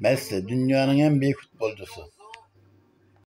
Messi dünyanın en büyük futbolcusu.